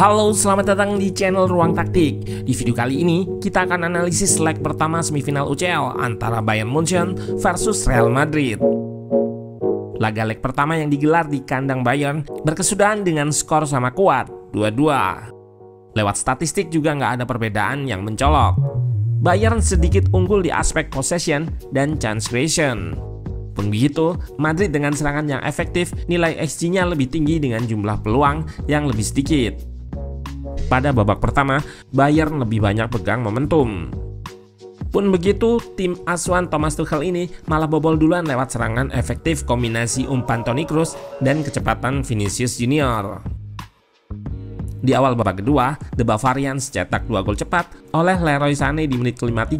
Halo, selamat datang di channel Ruang Taktik. Di video kali ini, kita akan analisis leg pertama semifinal UCL antara Bayern Munchen versus Real Madrid. Laga leg pertama yang digelar di kandang Bayern berkesudahan dengan skor sama kuat, 2-2. Lewat statistik juga nggak ada perbedaan yang mencolok. Bayern sedikit unggul di aspek possession dan chance creation. Pun begitu, Madrid dengan serangan yang efektif, nilai XG-nya lebih tinggi dengan jumlah peluang yang lebih sedikit. Pada babak pertama, Bayern lebih banyak pegang momentum. Pun begitu, tim asuhan Thomas Tuchel ini malah bobol duluan lewat serangan efektif kombinasi umpan Toni Kroos dan kecepatan Vinicius Junior. Di awal babak kedua, The Bavarians cetak dua gol cepat oleh Leroy Sané di menit ke-53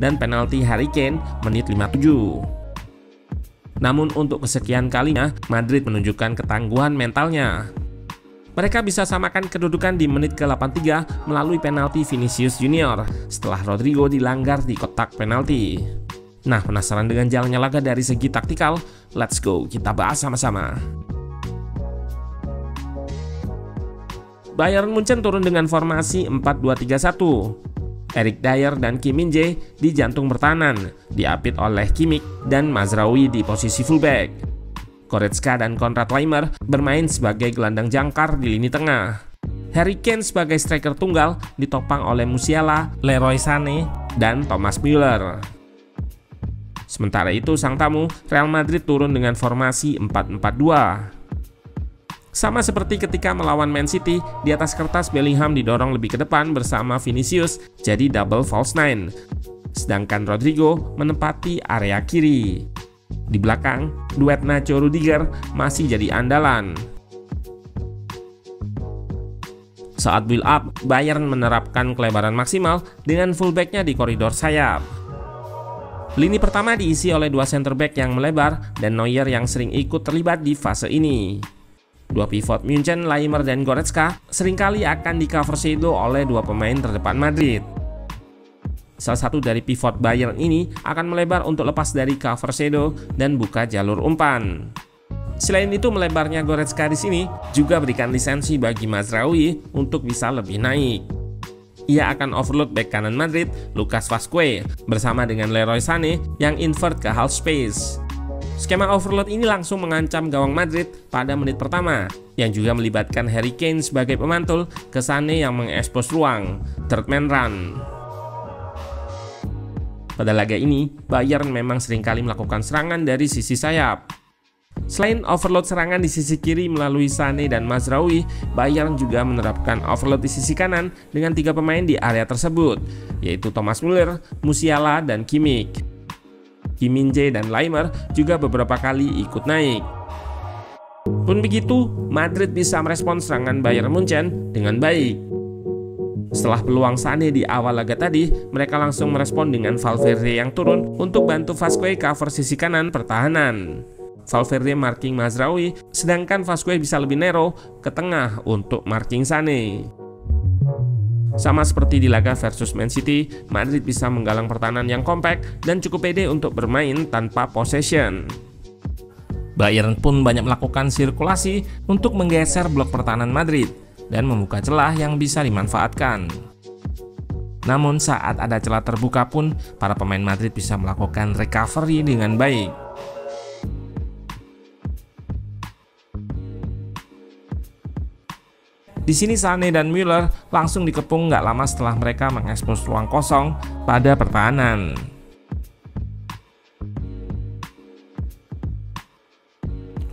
dan penalti Harry Kane menit 57. Namun untuk kesekian kalinya, Madrid menunjukkan ketangguhan mentalnya. Mereka bisa samakan kedudukan di menit ke-83 melalui penalti Vinicius Junior setelah Rodrigo dilanggar di kotak penalti. Nah, penasaran dengan jalannya laga dari segi taktikal? Let's go, kita bahas sama-sama. Bayern Munchen turun dengan formasi 4-2-3-1. Eric Dyer dan Kim Min Jae di jantung pertahanan, diapit oleh Kimmich dan Mazraoui di posisi fullback. Goretzka dan Konrad Leimer bermain sebagai gelandang jangkar di lini tengah. Harry Kane sebagai striker tunggal ditopang oleh Musiala, Leroy Sané, dan Thomas Müller. Sementara itu sang tamu, Real Madrid turun dengan formasi 4-4-2. Sama seperti ketika melawan Man City, di atas kertas Bellingham didorong lebih ke depan bersama Vinicius jadi double false nine. Sedangkan Rodrigo menempati area kiri. Di belakang, duet Nacho Rudiger masih jadi andalan. Saat build up, Bayern menerapkan kelebaran maksimal dengan fullbacknya di koridor sayap. Lini pertama diisi oleh dua center back yang melebar dan Neuer yang sering ikut terlibat di fase ini. Dua pivot München, Leimer, dan Goretzka sering kali akan di cover oleh dua pemain terdepan Madrid. Salah satu dari pivot Bayern ini akan melebar untuk lepas dari cover shadow dan buka jalur umpan. Selain itu, melebarnya Goretzka di sini juga berikan lisensi bagi Mazraoui untuk bisa lebih naik. Ia akan overload back kanan Madrid, Lucas Vazquez, bersama dengan Leroy Sané yang invert ke half space. Skema overload ini langsung mengancam gawang Madrid pada menit pertama, yang juga melibatkan Harry Kane sebagai pemantul ke Sané yang mengekspos ruang, third man run. Pada laga ini, Bayern memang sering kali melakukan serangan dari sisi sayap. Selain overload serangan di sisi kiri melalui Sane dan Mazraoui, Bayern juga menerapkan overload di sisi kanan dengan tiga pemain di area tersebut, yaitu Thomas Müller, Musiala, dan Kimmich. Kim Min Jae dan Leimer juga beberapa kali ikut naik. Pun begitu, Madrid bisa merespon serangan Bayern Munchen dengan baik. Setelah peluang Sane di awal laga tadi, mereka langsung merespon dengan Valverde yang turun untuk bantu Vasquez cover sisi kanan pertahanan. Valverde marking Mazraoui, sedangkan Vasquez bisa lebih nero ke tengah untuk marking Sane. Sama seperti di laga versus Man City, Madrid bisa menggalang pertahanan yang kompak dan cukup pede untuk bermain tanpa possession. Bayern pun banyak melakukan sirkulasi untuk menggeser blok pertahanan Madrid, dan membuka celah yang bisa dimanfaatkan. Namun saat ada celah terbuka pun, para pemain Madrid bisa melakukan recovery dengan baik. Di sini Sane dan Müller langsung dikepung nggak lama setelah mereka mengekspos ruang kosong pada pertahanan.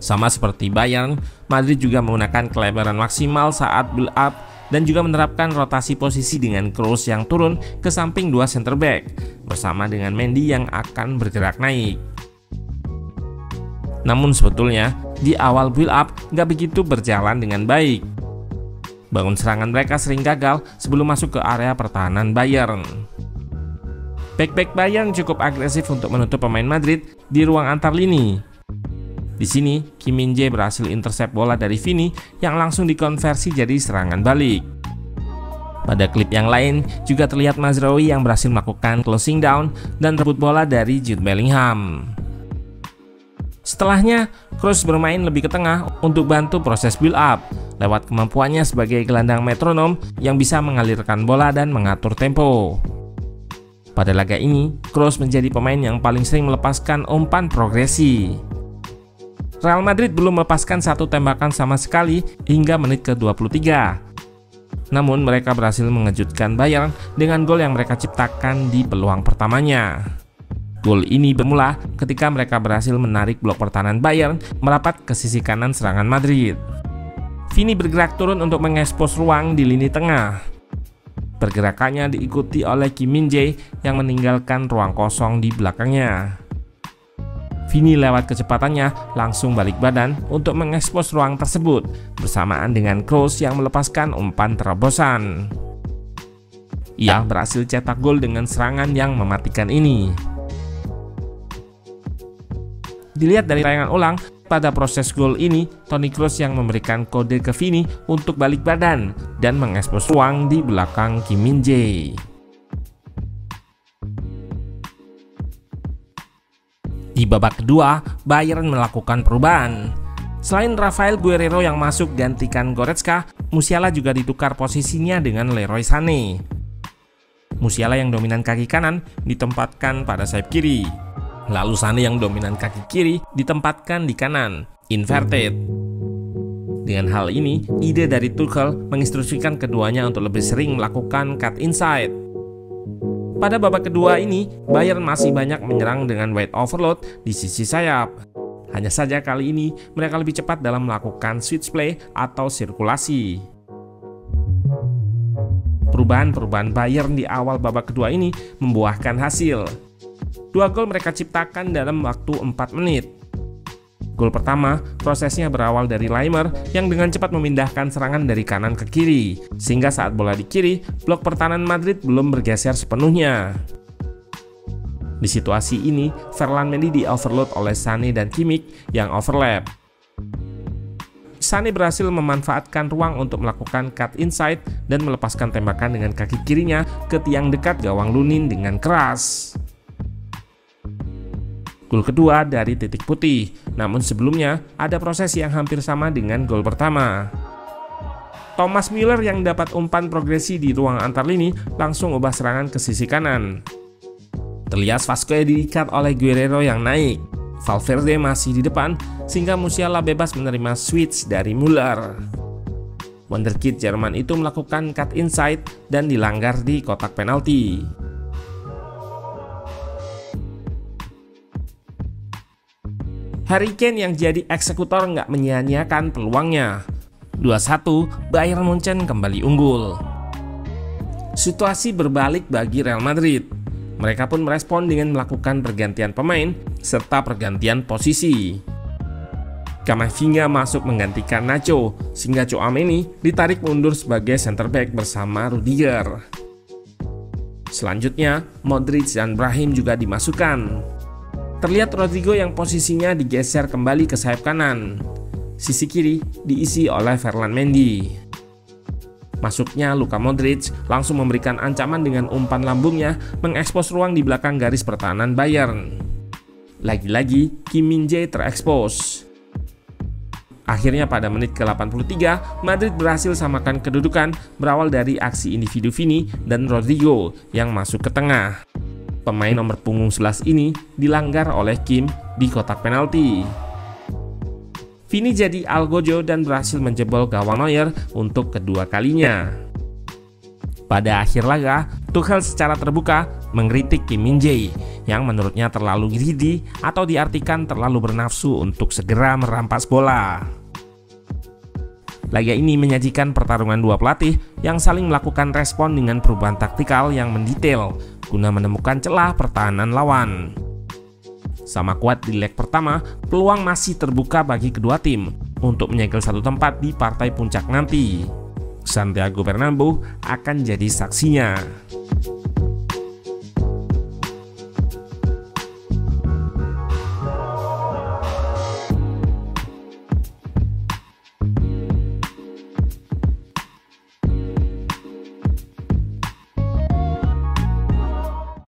Sama seperti Bayern, Madrid juga menggunakan kelebaran maksimal saat build up dan juga menerapkan rotasi posisi dengan Kroos yang turun ke samping dua center back bersama dengan Mendy yang akan bergerak naik. Namun sebetulnya di awal build up nggak begitu berjalan dengan baik. Bangun serangan mereka sering gagal sebelum masuk ke area pertahanan Bayern. Back-back Bayern cukup agresif untuk menutup pemain Madrid di ruang antar lini di sini, Kim Min Jae berhasil intercept bola dari Vini yang langsung dikonversi jadi serangan balik. Pada klip yang lain, juga terlihat Mazraoui yang berhasil melakukan closing down dan rebut bola dari Jude Bellingham. Setelahnya, Kroos bermain lebih ke tengah untuk bantu proses build up lewat kemampuannya sebagai gelandang metronom yang bisa mengalirkan bola dan mengatur tempo. Pada laga ini, Kroos menjadi pemain yang paling sering melepaskan umpan progresi. Real Madrid belum melepaskan satu tembakan sama sekali hingga menit ke-23. Namun mereka berhasil mengejutkan Bayern dengan gol yang mereka ciptakan di peluang pertamanya. Gol ini bermula ketika mereka berhasil menarik blok pertahanan Bayern merapat ke sisi kanan serangan Madrid. Vini bergerak turun untuk mengekspos ruang di lini tengah. Pergerakannya diikuti oleh Kim Min Jae yang meninggalkan ruang kosong di belakangnya. Vini lewat kecepatannya langsung balik badan untuk mengekspos ruang tersebut bersamaan dengan Kroos yang melepaskan umpan terobosan. Ia berhasil cetak gol dengan serangan yang mematikan ini. Dilihat dari tayangan ulang, pada proses gol ini, Toni Kroos yang memberikan kode ke Vini untuk balik badan dan mengekspos ruang di belakang Kim Min Jae. Di babak kedua, Bayern melakukan perubahan. Selain Rafael Guerrero yang masuk gantikan Goretzka, Musiala juga ditukar posisinya dengan Leroy Sané. Musiala yang dominan kaki kanan ditempatkan pada sayap kiri. Lalu Sane yang dominan kaki kiri ditempatkan di kanan, inverted. Dengan hal ini, ide dari Tuchel menginstruksikan keduanya untuk lebih sering melakukan cut inside. Pada babak kedua ini, Bayern masih banyak menyerang dengan weight overload di sisi sayap. Hanya saja kali ini mereka lebih cepat dalam melakukan switch play atau sirkulasi. Perubahan-perubahan Bayern di awal babak kedua ini membuahkan hasil. Dua gol mereka ciptakan dalam waktu 4 menit. Gol pertama, prosesnya berawal dari Leimer yang dengan cepat memindahkan serangan dari kanan ke kiri, sehingga saat bola di kiri, blok pertahanan Madrid belum bergeser sepenuhnya. Di situasi ini, Ferland Mendy di overload oleh Sane dan Kimmich yang overlap. Sane berhasil memanfaatkan ruang untuk melakukan cut inside dan melepaskan tembakan dengan kaki kirinya ke tiang dekat gawang Lunin dengan keras. Gol kedua dari titik putih, namun sebelumnya ada proses yang hampir sama dengan gol pertama. Thomas Müller yang dapat umpan progresi di ruang antar lini langsung ubah serangan ke sisi kanan. Terlihat Vasco diikat oleh Guerrero yang naik. Valverde masih di depan sehingga Musiala bebas menerima switch dari Müller. Wonderkid Jerman itu melakukan cut inside dan dilanggar di kotak penalti. Harry Kane yang jadi eksekutor nggak menyia-nyiakan peluangnya. 2-1, Bayern Munchen kembali unggul. Situasi berbalik bagi Real Madrid. Mereka pun merespon dengan melakukan pergantian pemain serta pergantian posisi. Kamavinga masuk menggantikan Nacho, sehingga Chouameni ditarik mundur sebagai center back bersama Rudiger. Selanjutnya, Modric dan Brahim juga dimasukkan. Terlihat Rodrigo yang posisinya digeser kembali ke sayap kanan. Sisi kiri diisi oleh Ferland Mendy. Masuknya Luka Modric langsung memberikan ancaman dengan umpan lambungnya mengekspos ruang di belakang garis pertahanan Bayern. Lagi-lagi Kim Min Jae terekspos. Akhirnya pada menit ke-83, Madrid berhasil samakan kedudukan berawal dari aksi individu Vini dan Rodrigo yang masuk ke tengah. Pemain nomor punggung 11 ini dilanggar oleh Kim di kotak penalti. Vini jadi algojo dan berhasil menjebol gawang Neuer untuk kedua kalinya. Pada akhir laga, Tuchel secara terbuka mengkritik Kim Min Jae yang menurutnya terlalu greedy atau diartikan terlalu bernafsu untuk segera merampas bola. Laga ini menyajikan pertarungan dua pelatih yang saling melakukan respon dengan perubahan taktikal yang mendetail guna menemukan celah pertahanan lawan. Sama kuat di leg pertama, peluang masih terbuka bagi kedua tim untuk menyegel satu tempat di partai puncak nanti. Santiago Bernabeu akan jadi saksinya.